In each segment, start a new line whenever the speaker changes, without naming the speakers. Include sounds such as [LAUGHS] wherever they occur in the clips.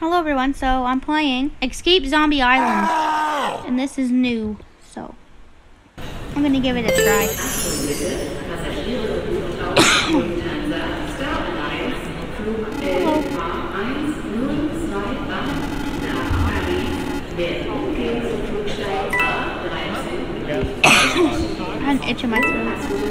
Hello everyone, so I'm playing Escape Zombie Island. And this is new, so I'm gonna give it a try. Hello. [COUGHS] I had an itch in my throat.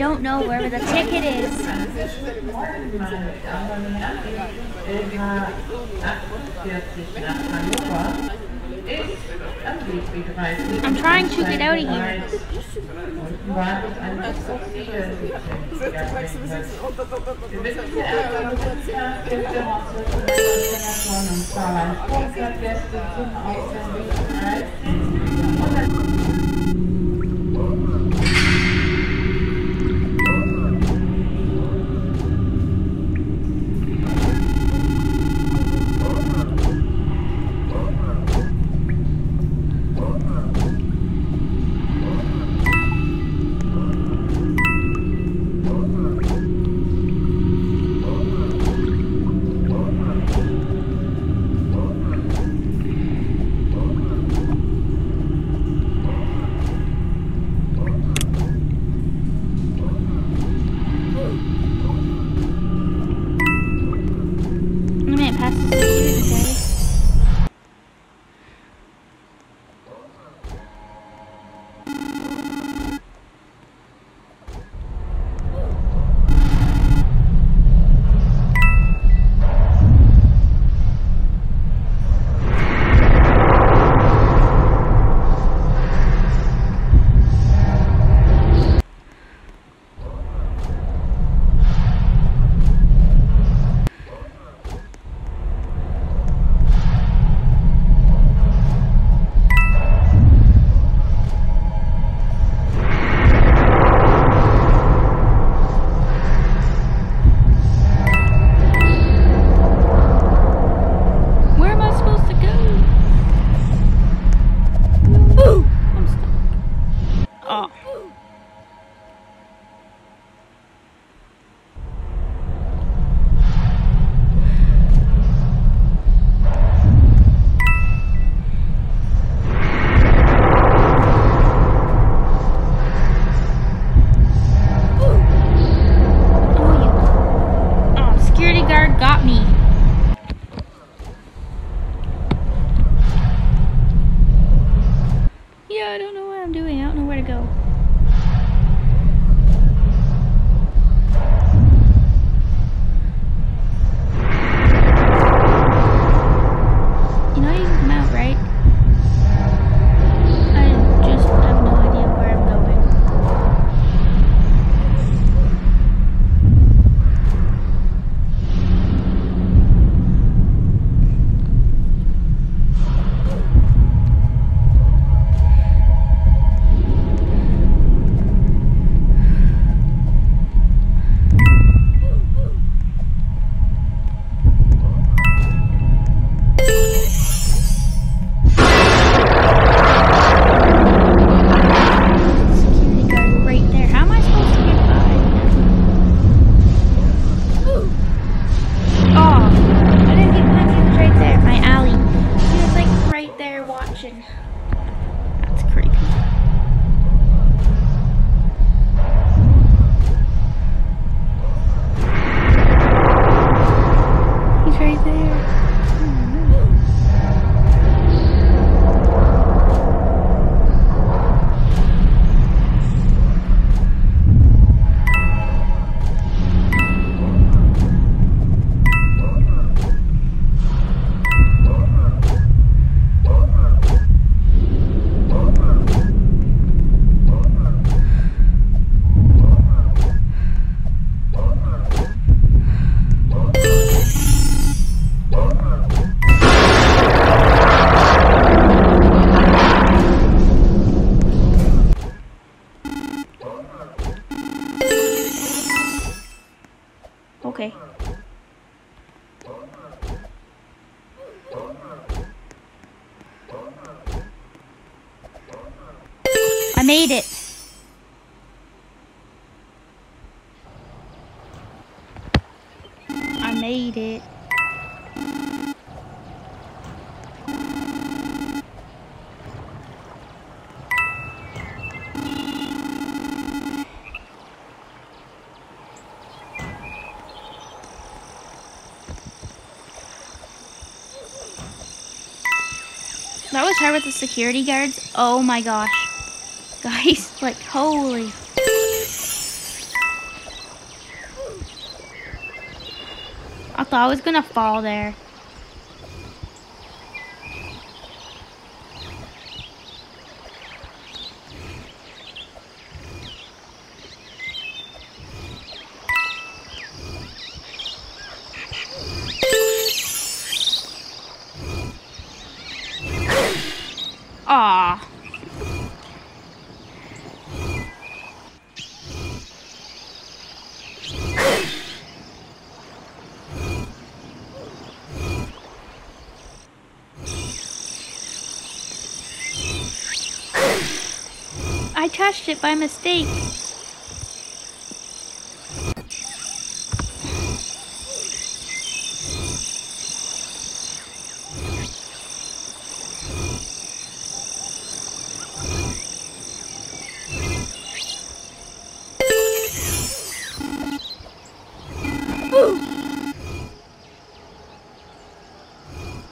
don't know where the ticket is. I'm trying to get out of here. [LAUGHS] Oh, Creek. That was her with the security guards. Oh my gosh. Guys, [LAUGHS] like, holy. I thought I was gonna fall there. I touched it by mistake.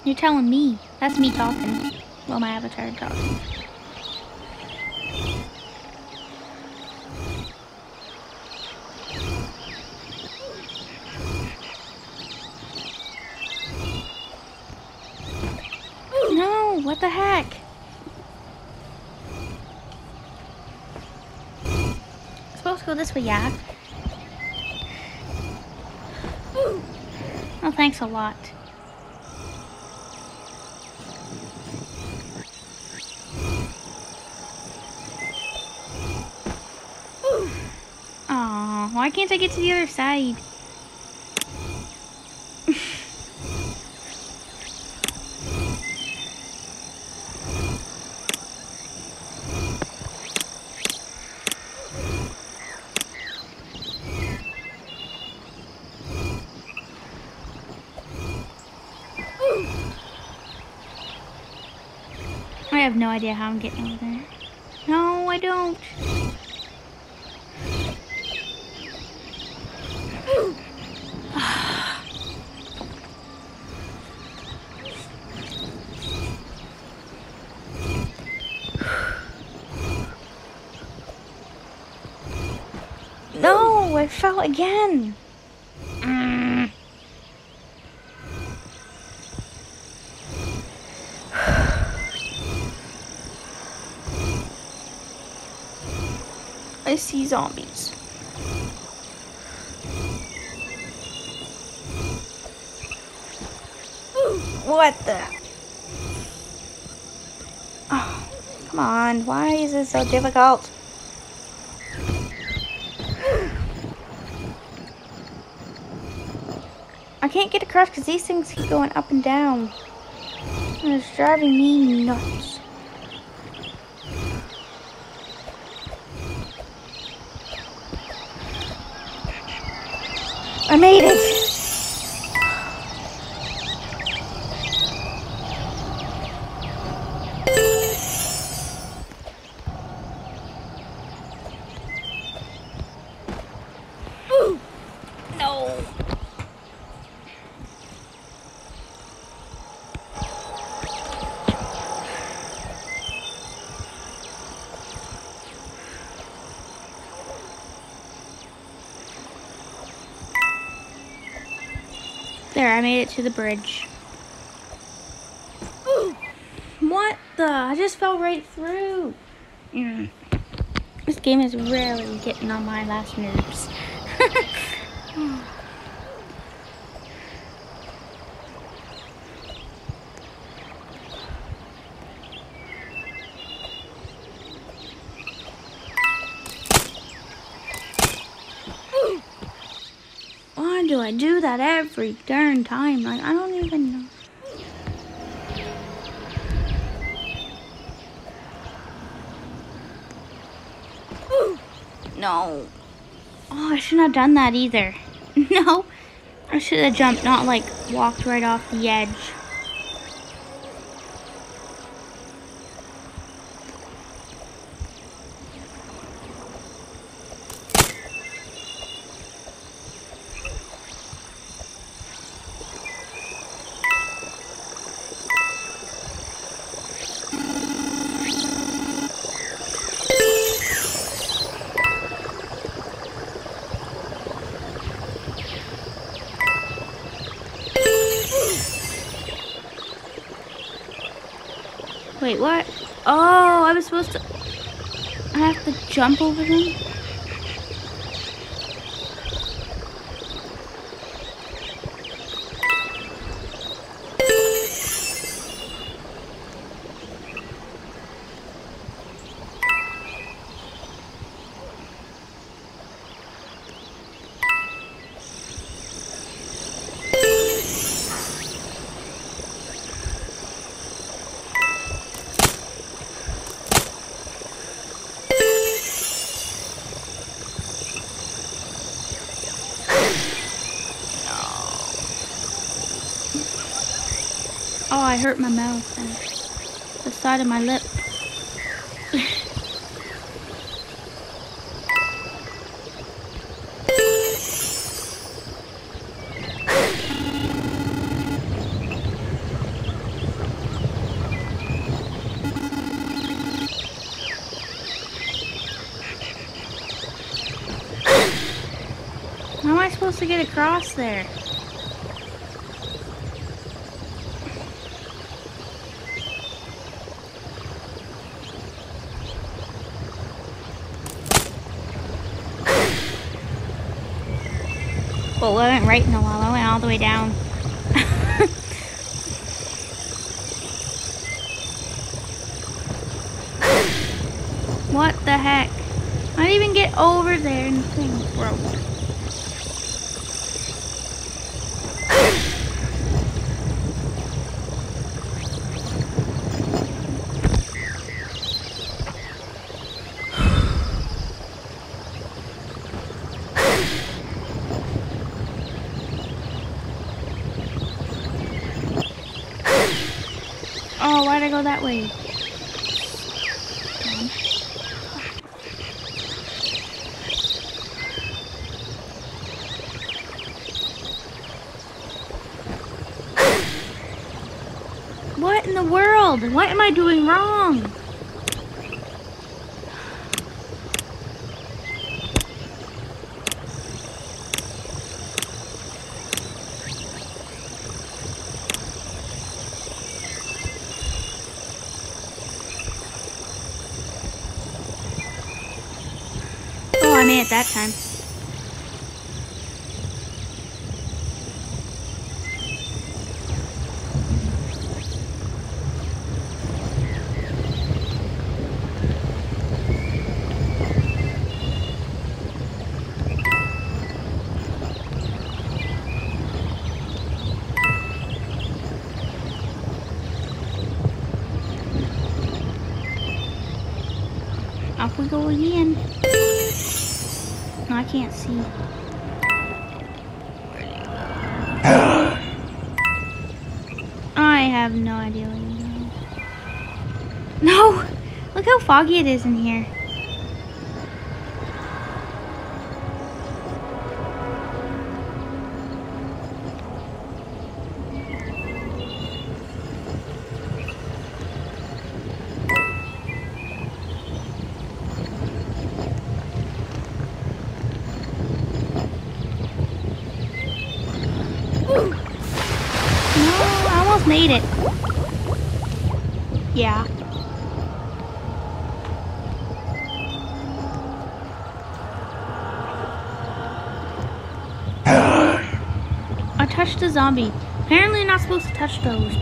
You're telling me. That's me talking. Well, my avatar talking. No, what the heck? Supposed to go this way, yeah. Oh, thanks a lot. Aw, why can't I get to the other side? I have no idea how I'm getting over there. No, I don't. [SIGHS] No, I fell again. Zombies. What the? Oh, come on. Why is this so difficult? I can't get across because these things keep going up and down. And it's driving me nuts. There, I made it to the bridge. Ooh, What the? I just fell right through. Mm. This game is really getting on my last nerves. Why do I do that every darn time? Like, I don't even know. [GASPS] No. Oh, I shouldn't have done that either. [LAUGHS] No. I should have jumped, not like walked right off the edge. Wait, what? Oh, I was supposed to... I have to jump over them? I hurt my mouth and the side of my lip. How am I supposed to get across there? I went right in the wall. I went all the way down. [LAUGHS] what the heck? I didn't even get over there and the thing broke. Oh, why'd I go that way? What in the What am I doing wrong? Oh, I made it that time. Go again. I can't see. I have no idea. No! Look how foggy it is in here. Made it. Yeah. I touched a zombie. Apparently not supposed to touch those.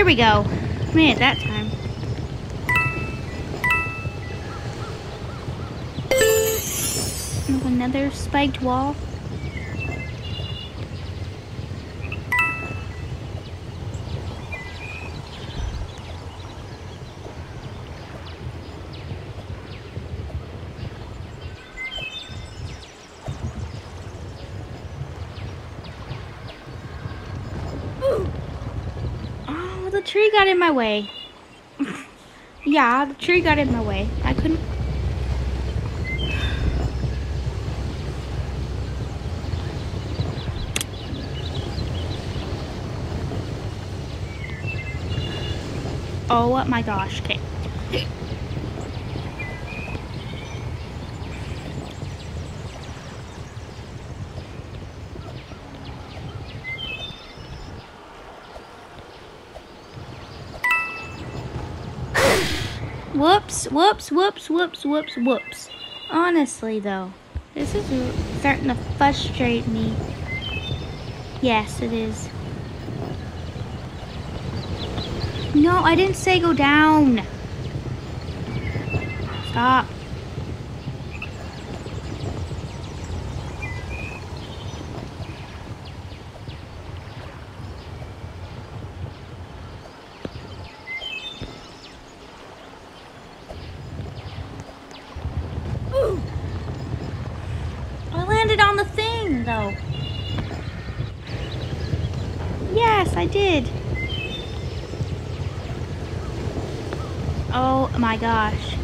There we go. Made it that time. Another spiked wall. Oh, the tree got in my way. yeah, the tree got in my way. I couldn't. Oh my gosh. Okay. Whoops, whoops, whoops, whoops, whoops, whoops. Honestly, though, this is starting to frustrate me. Yes, it is. No, I didn't say go down. Stop. I landed on the thing, though. Yes, I did. Oh my gosh.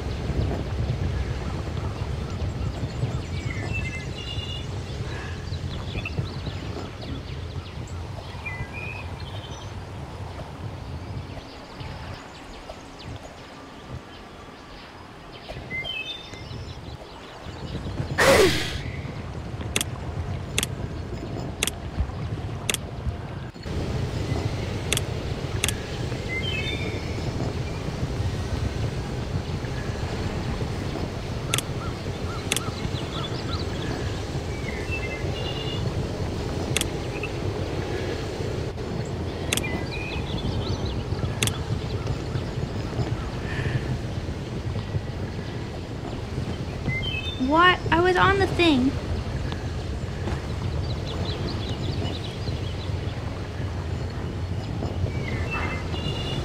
What? I was on the thing.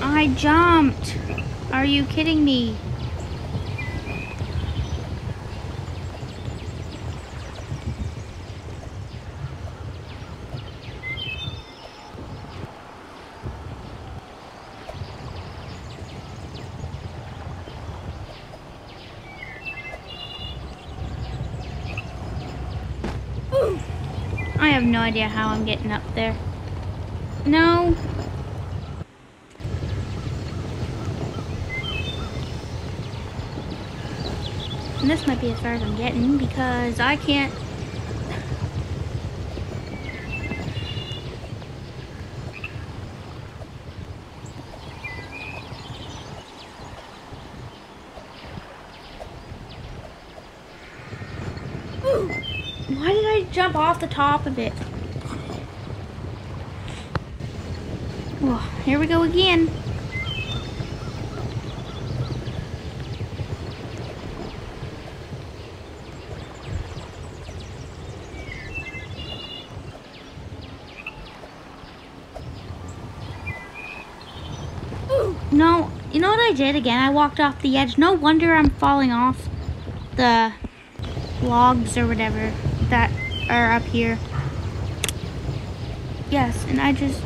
I jumped. Are you kidding me? I have no idea how I'm getting up there. No. And this might be as far as I'm getting because I can't. Why did I jump off the top of it? Oh, here we go again. No, you know what I did again? I walked off the edge. No wonder I'm falling off the logs or whatever that are up here. Yes, and I just,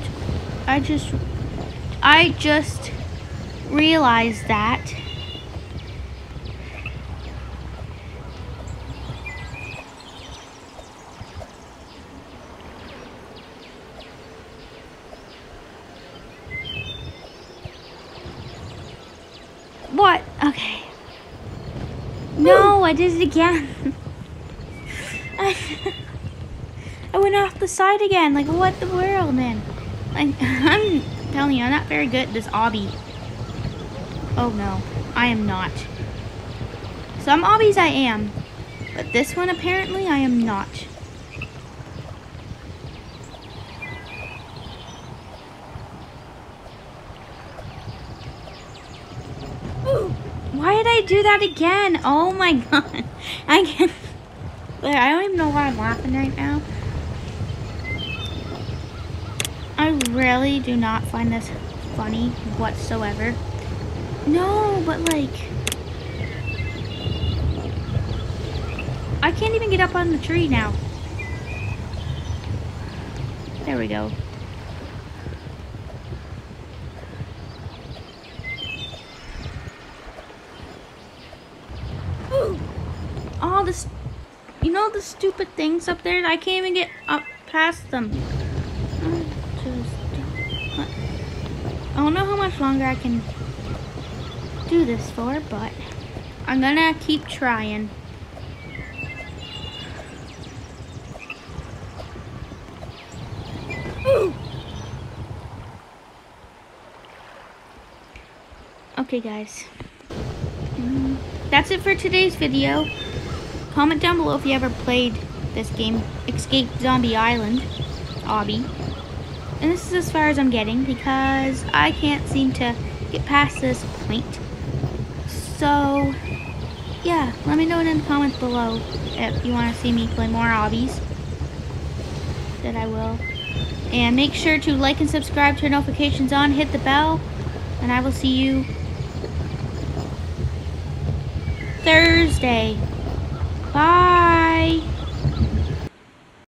I just, I just realized that. What? Okay. No, I did it again. [LAUGHS] I, I went off the side again. Like, what the world, man? Like, [LAUGHS] I'm telling you, I'm not very good at this obby. Oh, no. I am not. Some obbies I am. But this one, apparently, I am not. Why did I do that again? Oh my [LAUGHS] god. I can't. [LAUGHS] I don't even know why I'm laughing right now. I really do not find this funny whatsoever. No, but like... I can't even get up on the tree now. There we go. All this, you know the stupid things up there? I can't even get up past them. Don't know how much longer I can do this for, but I'm gonna keep trying. Okay guys, mm, that's it for today's video. Comment down below if you ever played this game, Escape Zombie Island, Obby. And this is as far as I'm getting because I can't seem to get past this point. So, yeah, let me know in the comments below if you want to see me play more obbies. That I will. And make sure to like and subscribe, turn notifications on, hit the bell, and I will see you Thursday.